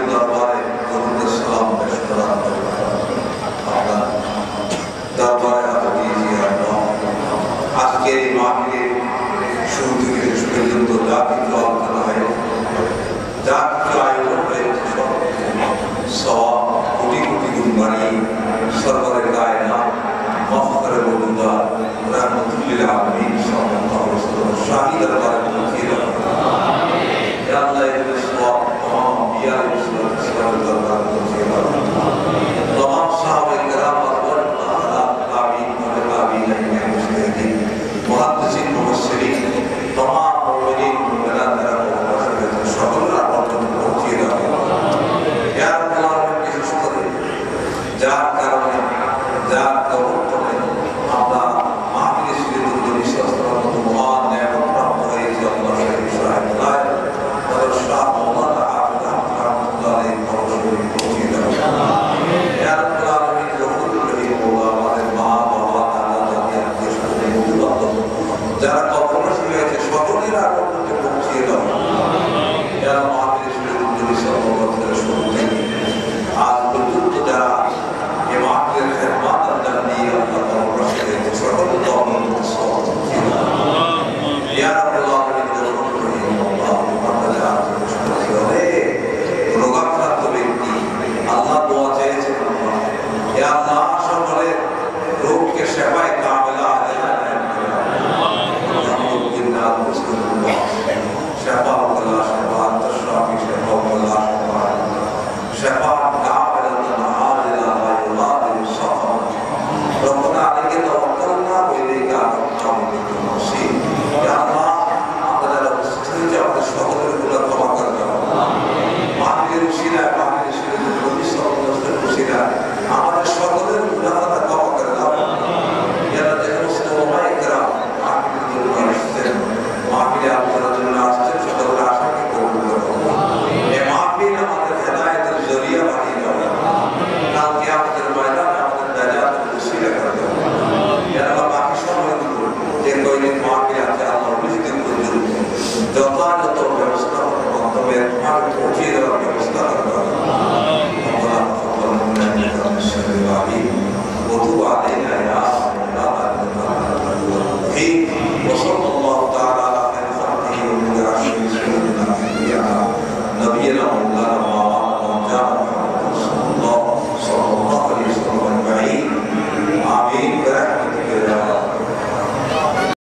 الله হয়েছে সকলের আগমনকে পৌঁছিয়ে দাও ইয়া